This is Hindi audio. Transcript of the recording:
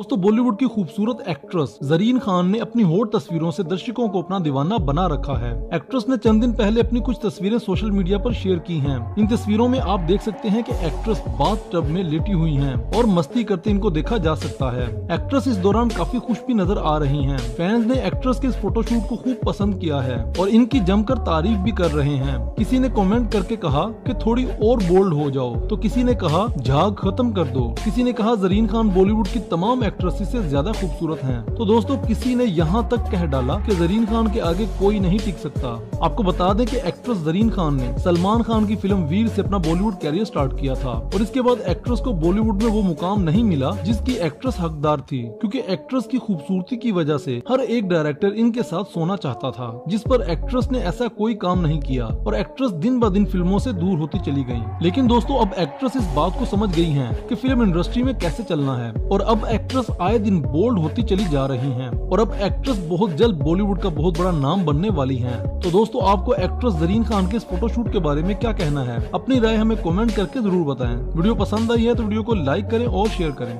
दोस्तों बॉलीवुड की खूबसूरत एक्ट्रेस जरीन खान ने अपनी हॉट तस्वीरों से दर्शकों को अपना दीवाना बना रखा है। एक्ट्रेस ने चंद दिन पहले अपनी कुछ तस्वीरें सोशल मीडिया पर शेयर की हैं। इन तस्वीरों में आप देख सकते हैं कि एक्ट्रेस बाथ टब में लेटी हुई हैं और मस्ती करते इनको देखा जा सकता है। एक्ट्रेस इस दौरान काफ़ी खुश भी नज़र आ रही है। फैंस ने एक्ट्रेस के इस फोटोशूट को खूब पसंद किया है और इनकी जमकर तारीफ़ भी कर रहे हैं। किसी ने कॉमेंट करके कहा की थोड़ी और बोल्ड हो जाओ। तो किसी ने कहा, झाग खत्म कर दो। किसी ने कहा जरीन खान बॉलीवुड की तमाम एक्ट्रेस से ज़्यादा खूबसूरत हैं। तो दोस्तों, किसी ने यहाँ तक कह डाला कि जरीन खान के आगे कोई नहीं टिक सकता। आपको बता दें कि एक्ट्रेस जरीन खान ने सलमान खान की फ़िल्म वीर से अपना बॉलीवुड कैरियर स्टार्ट किया था। और इसके बाद एक्ट्रेस को बॉलीवुड में वो मुकाम नहीं मिला, जिसकी एक्ट्रेस हकदार थी। क्योंकि एक्ट्रेस की खूबसूरती की वजह से हर एक डायरेक्टर इनके साथ सोना चाहता था, जिस पर एक्ट्रेस ने ऐसा कोई काम नहीं किया। और एक्ट्रेस दिन ब दिन फ़िल्मों से दूर होती चली गई। लेकिन दोस्तों, अब एक्ट्रेस इस बात को समझ गई है कि फ़िल्म इंडस्ट्री में कैसे चलना है। और अब एक्ट्रेस आए दिन बोल्ड होती चली जा रही हैं और अब एक्ट्रेस बहुत जल्द बॉलीवुड का बहुत बड़ा नाम बनने वाली हैं। तो दोस्तों, आपको एक्ट्रेस जरीन खान के इस फोटोशूट के बारे में क्या कहना है? अपनी राय हमें कमेंट करके ज़रूर बताएँ। वीडियो पसंद आई है तो वीडियो को लाइक करें और शेयर करें।